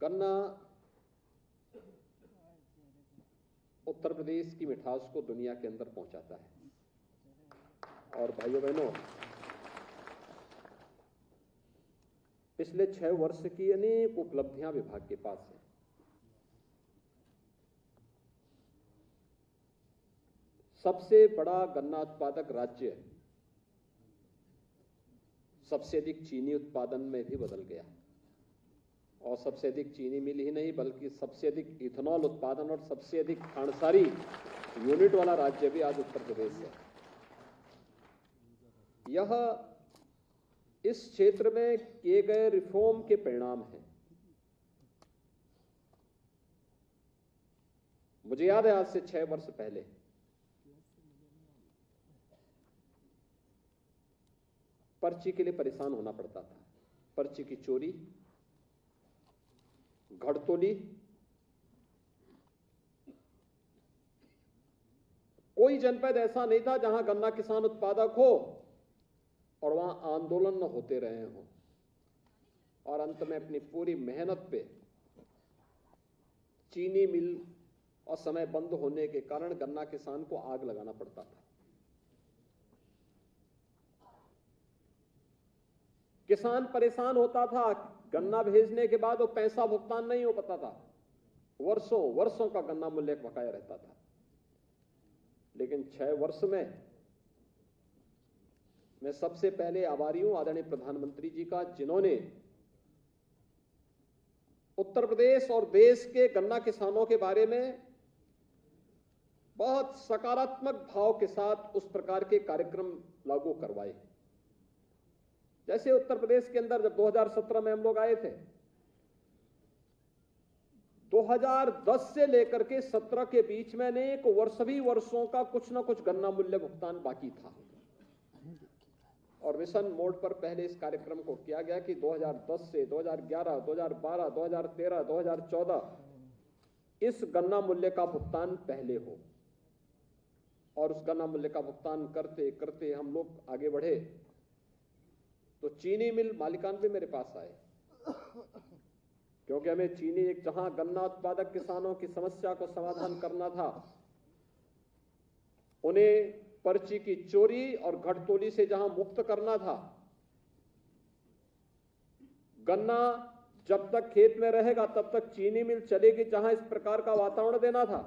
गन्ना उत्तर प्रदेश की मिठास को दुनिया के अंदर पहुंचाता है। और भाइयों बहनों, पिछले छह वर्ष की अनेक उपलब्धियाँ विभाग के पास हैं। सबसे बड़ा गन्ना उत्पादक राज्य सबसे अधिक चीनी उत्पादन में भी बदल गया। और सबसे अधिक चीनी मिल ही नहीं, बल्कि सबसे अधिक इथेनॉल उत्पादन और सबसे अधिक खांडसारी यूनिट वाला राज्य भी आज उत्तर प्रदेश है। यह इस क्षेत्र में किए गए रिफॉर्म के परिणाम हैं। मुझे याद है आज से छह वर्ष पहले। पर्ची के लिए परेशान होना पड़ता था। पर्ची की चोरी घड़तोली कोई जनपद ऐसा नहीं था जहाँ गन्ना किसान उत्पादक हो और वहाँ आंदोलन न होते रहे हों। और अंत में अपनी पूरी मेहनत पे चीनी मिल और समय बंद होने के कारण गन्ना किसान को आग लगाना पड़ता था। किसान परेशान होता था गन्ना भेजने के बाद वो पैसा भुगतान नहीं हो पाता था। वर्षों वर्षों का गन्ना मूल्य बकाया रहता था। लेकिन छह वर्ष में मैं सबसे पहले आभारी हूँ आदरणीय प्रधानमंत्री जी का, जिन्होंने उत्तर प्रदेश और देश के गन्ना किसानों के बारे में बहुत सकारात्मक भाव के साथ उस प्रकार के कार्यक्रम लागू करवाए। जैसे उत्तर प्रदेश के अंदर जब 2017 में हम लोग आए थे 2010 से लेकर के 17 के बीच में अनेक वर्ष भी वर्षों का कुछ ना कुछ गन्ना मूल्य भुगतान बाकी था। और मिशन मोड पर पहले इस कार्यक्रम को किया गया कि 2010 से 2011, 2012, 2013, 2014 इस गन्ना मूल्य का भुगतान पहले हो। और उस गन्ना मूल्य का भुगतान करते करते हम लोग आगे बढ़े। तो चीनी मिल मालिकान भी मेरे पास आए। क्योंकि हमें चीनी एक जहाँ गन्ना उत्पादक किसानों की समस्या को समाधान करना था, उन्हें पर्ची की चोरी और घटतोली से जहाँ मुक्त करना था। गन्ना जब तक खेत में रहेगा, तब तक चीनी मिल चलेगी जहाँ इस प्रकार का वातावरण देना था।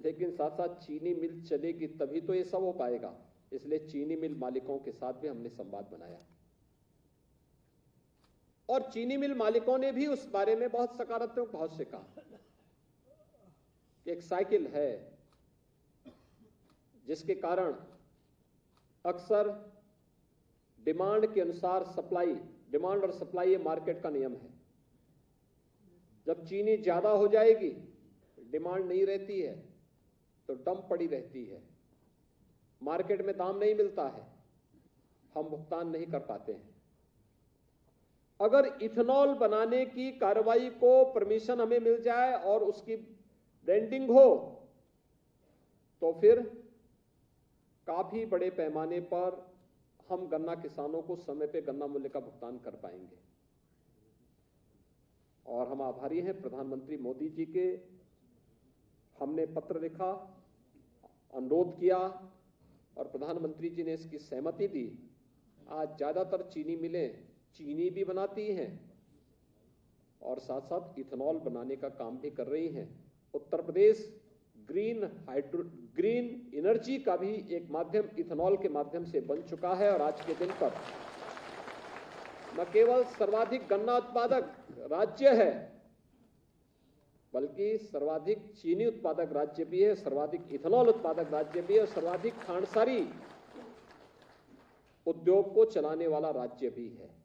लेकिन साथ साथ चीनी मिल चलेगी तभी तो ये सब हो पाएगा। इसलिए चीनी मिल मालिकों के साथ भी हमने संवाद बनाया। और चीनी मिल मालिकों ने भी उस बारे में बहुत सकारात्मक भाव से कहा कि एक साइकिल है, जिसके कारण अक्सर डिमांड के अनुसार सप्लाई, डिमांड और सप्लाई ये मार्केट का नियम है। जब चीनी ज़्यादा हो जाएगी, डिमांड नहीं रहती है तो डम पड़ी रहती है। मार्केट में दाम नहीं मिलता है, हम भुगतान नहीं कर पाते हैं। अगर इथेनॉल बनाने की कार्रवाई को परमिशन हमें मिल जाए और उसकी ब्रांडिंग हो तो फिर काफ़ी बड़े पैमाने पर हम गन्ना किसानों को समय पे गन्ना मूल्य का भुगतान कर पाएँगे। और हम आभारी हैं प्रधानमंत्री मोदी जी के। हमने पत्र लिखा, अनुरोध किया और प्रधानमंत्री जी ने इसकी सहमति दी। आज ज़्यादातर चीनी मिलें, चीनी भी बनाती हैं और साथ साथ इथेनॉल बनाने का काम भी कर रही हैं। Uttar Pradesh green hydro, green energy का भी एक माध्यम इथेनॉल के माध्यम से बन चुका है और आज के दिन पर। न केवल सर्वाधिक गन्ना उत्पादक राज्य है बल्कि सर्वाधिक चीनी उत्पादक राज्य भी है, सर्वाधिक इथेनॉल उत्पादक राज्य भी है और सर्वाधिक खांडसारी उद्योग को चलाने वाला राज्य भी है।